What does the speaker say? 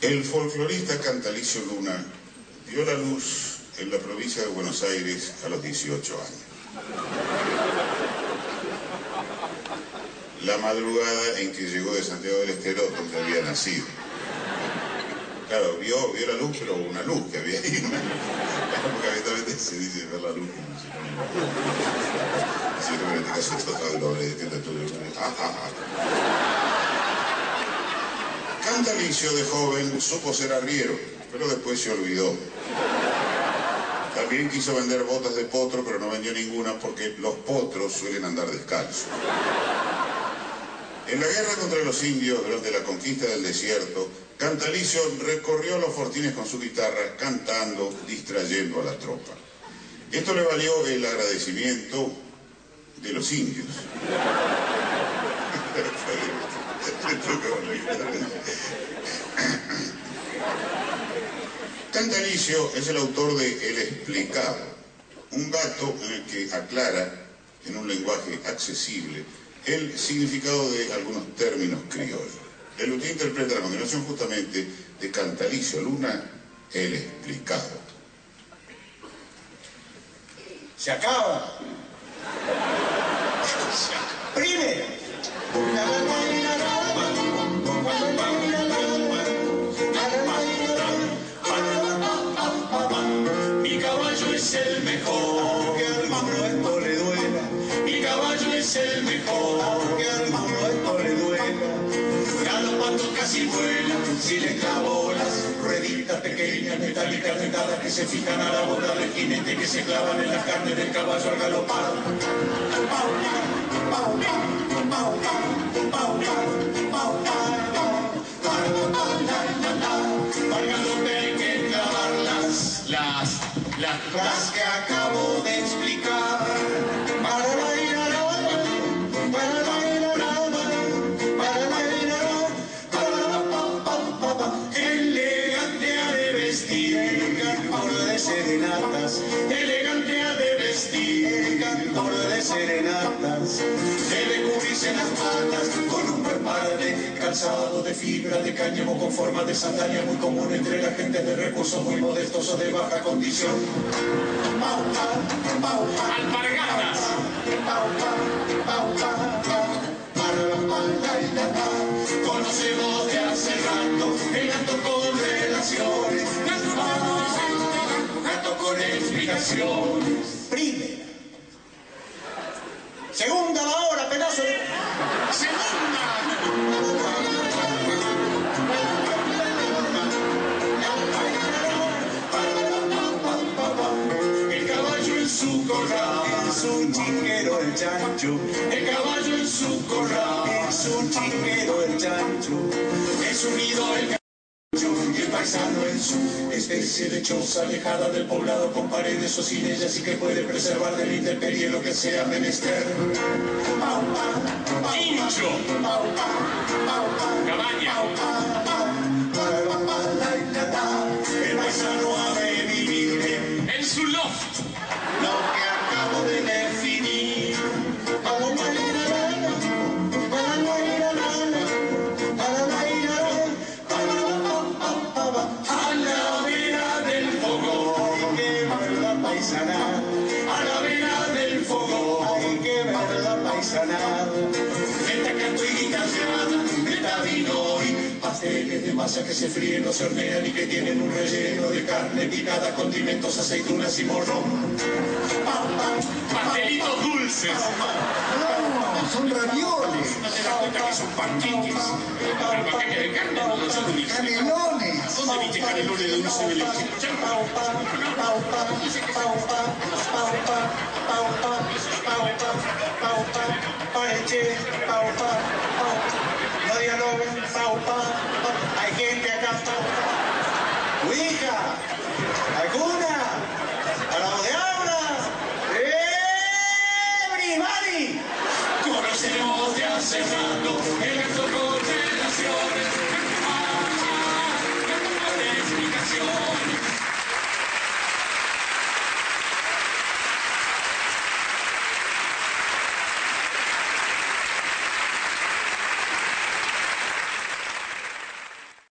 El folclorista Cantalicio Luna dio la luz en la provincia de Buenos Aires a los 18 años. La madrugada en que llegó de Santiago del Estero, donde había nacido. Claro, vio, vio la luz, pero una luz que había ahí. Porque habitualmente se dice ver la luz como si no... Así que en este caso todo el doble de ah, ah, ah. Cantalicio de joven supo ser arriero, pero después se olvidó. También quiso vender botas de potro, pero no vendió ninguna porque los potros suelen andar descalzos. En la guerra contra los indios durante la conquista del desierto, Cantalicio recorrió los fortines con su guitarra, cantando, distrayendo a la tropa. Esto le valió el agradecimiento de los indios. Cantalicio es el autor de El Explicado, un gato en el que aclara, en un lenguaje accesible, el significado de algunos términos criollos. El usted interpreta la continuación justamente de Cantalicio Luna, El Explicado. Se acaba. Es el mejor, que al mano esto le duela. mi caballo es el mejor, Que al mano esto le duela. galopando casi vuela, si le clavo las rueditas pequeñas, metálicas dentadas que se fijan a la boca del jinete que se clavan en la carne del caballo al galopar. Que las, las, que acabo de explicar. Para bailar, para bailar, para bailar, elegante ha de vestir, cantor de serenatas, elegante ha de vestir. cantor de serenatas. Debe cubrirse las patas con calzado de fibra de cáñamo con forma de sandalia muy común entre la gente de recursos muy modestos o de baja condición. Alpargatas, conocemos de hace rato el gato con relaciones, gato con explicaciones. Primera. Chancho, el caballo en su corral, es un chinguero el chancho. es unido el caballo y el paisano en su especie de choza alejada del poblado con paredes o sin ellas y que puede preservar del intemperie lo que sea menester. Cabaña, paisana. Meta vino y pasteles de masa que se fríen, no se hornean y que tienen un relleno de carne picada, condimentos, aceitunas y morrón. Pastelitos dulces. No, son ravioles, ¿No te das cuenta que son panqueques? El de carne no canelones. ¿Dónde viste canelones de dulce de leche? leche, paupa, paupa. No dialoguen, paupa, paupa. Hay gente acá, paupa. Ouija, alguna, hablamos de abras. ¡Everybody! Conocemos de hace rato el acto con relaciones. Ah, ah, ah, explicaciones.